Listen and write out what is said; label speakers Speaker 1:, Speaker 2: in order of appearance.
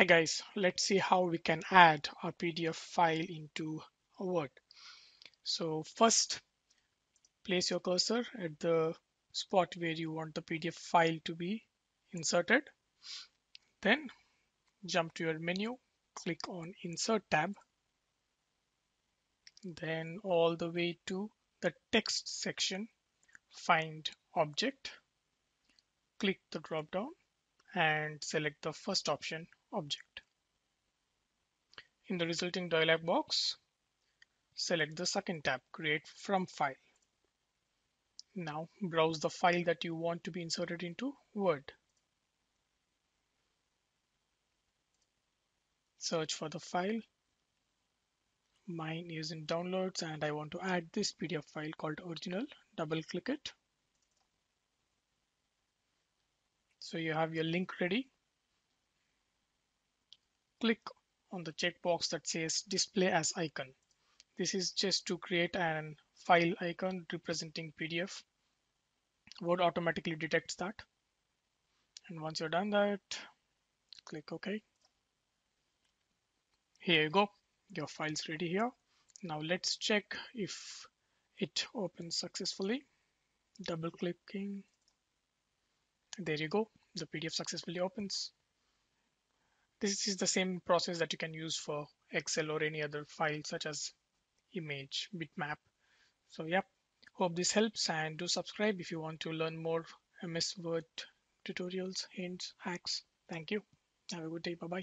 Speaker 1: Hi guys, let's see how we can add our PDF file into a Word. So first, place your cursor at the spot where you want the PDF file to be inserted. Then jump to your menu, click on Insert tab. Then all the way to the text section, find Object. Click the drop down and select the first option, Object. In the resulting dialog box, select the second tab, Create from File. Now browse the file that you want to be inserted into Word. Search for the file. Mine is in downloads and I want to add this PDF file called original. Double click it. So you have your link ready. Click on the checkbox that says display as icon. This is just to create an file icon representing PDF. Word automatically detects that. And once you're done that, click OK. Here you go. Your file's ready here. Now let's check if it opens successfully. Double clicking. There you go. The PDF successfully opens. This is the same process that you can use for Excel or any other file such as image, bitmap. So yeah, hope this helps and do subscribe if you want to learn more MS Word tutorials, hints, hacks. Thank you. Have a good day. Bye-bye.